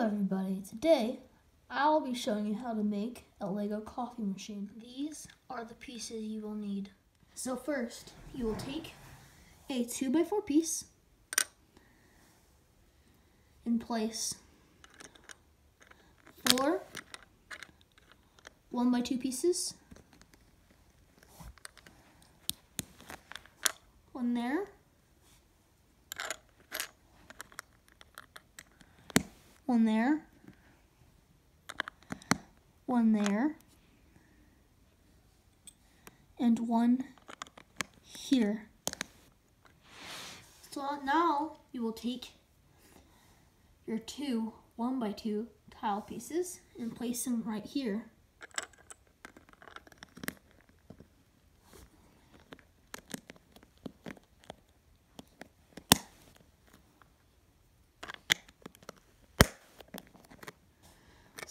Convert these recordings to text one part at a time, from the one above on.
everybody, today I'll be showing you how to make a Lego coffee machine. These are the pieces you will need. So first, you will take a 2x4 piece and place four 1x2 pieces. One there. One there, one there, and one here. So now you will take your two one by two tile pieces and place them right here.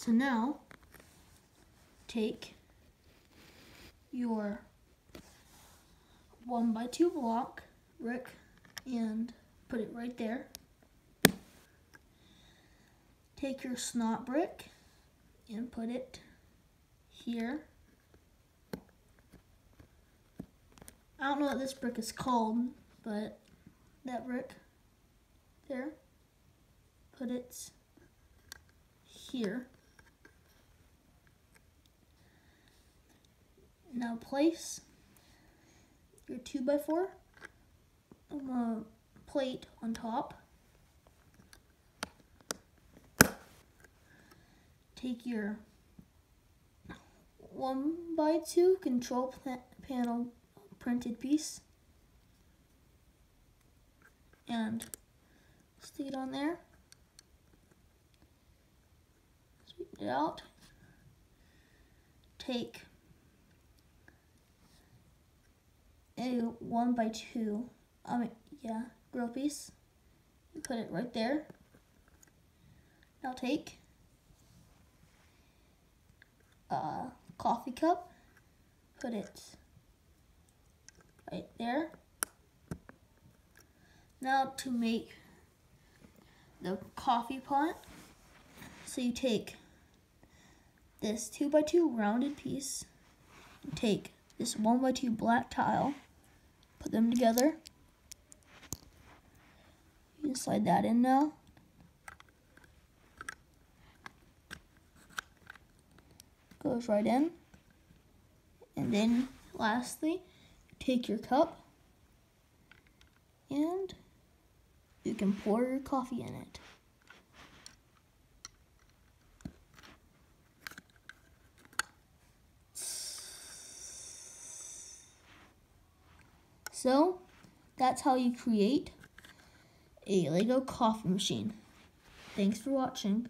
So now, take your one by two block brick and put it right there. Take your snot brick and put it here. I don't know what this brick is called, but that brick there, put it here. Now place your 2x4 uh, plate on top. Take your 1x2 control panel printed piece and stick it on there. Sweep it out. Take a one by two, I mean, yeah, grill piece. Put it right there. Now take a coffee cup, put it right there. Now to make the coffee pot, so you take this two by two rounded piece, take this one by two black tile, Put them together. You can slide that in now. Goes right in. And then lastly, take your cup and you can pour your coffee in it. So that's how you create a Lego coffee machine. Thanks for watching.